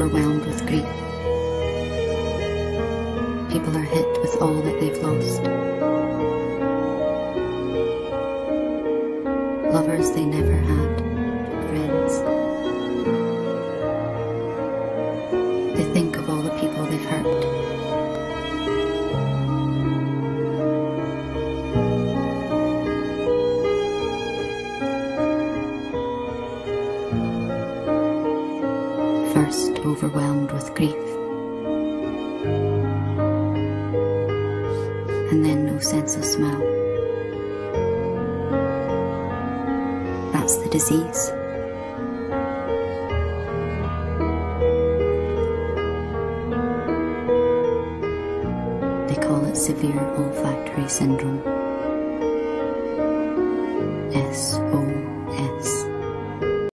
overwhelmed with grief. People are hit with all that they've lost. Lovers they never had, First overwhelmed with grief, and then no sense of smell. That's the disease. They call it severe olfactory syndrome. S O